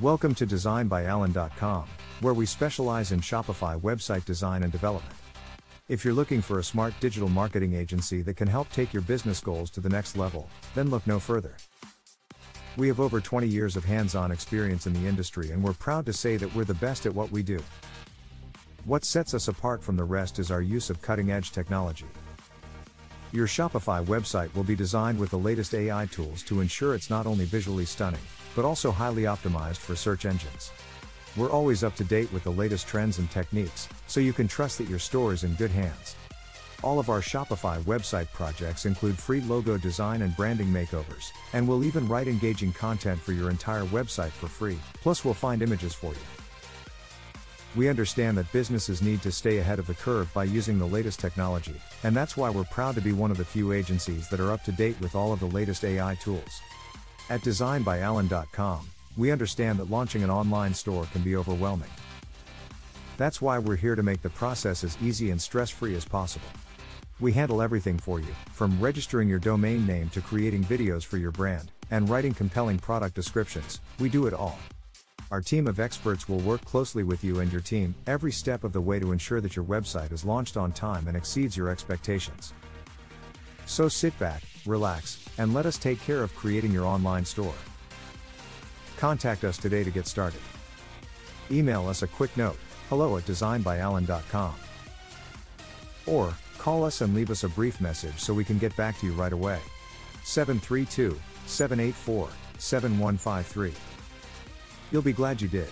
Welcome to designbyallan.com, where we specialize in Shopify website design and development. If you're looking for a smart digital marketing agency that can help take your business goals to the next level, then look no further. We have over 20 years of hands on experience in the industry and we're proud to say that we're the best at what we do. What sets us apart from the rest is our use of cutting edge technology. Your Shopify website will be designed with the latest AI tools to ensure it's not only visually stunning, but also highly optimized for search engines. We're always up to date with the latest trends and techniques, so you can trust that your store is in good hands. All of our Shopify website projects include free logo design and branding makeovers, and we'll even write engaging content for your entire website for free, plus, we'll find images for you. We understand that businesses need to stay ahead of the curve by using the latest technology, and that's why we're proud to be one of the few agencies that are up to date with all of the latest AI tools. At designbyallan.com, we understand that launching an online store can be overwhelming. That's why we're here to make the process as easy and stress free as possible. We handle everything for you, from registering your domain name to creating videos for your brand, and writing compelling product descriptions, we do it all. Our team of experts will work closely with you and your team every step of the way to ensure that your website is launched on time and exceeds your expectations. So sit back, relax, and let us take care of creating your online store. Contact us today to get started. Email us a quick note hello at designbyallan.com. Or, call us and leave us a brief message so we can get back to you right away. 732 784 7153. You'll be glad you did.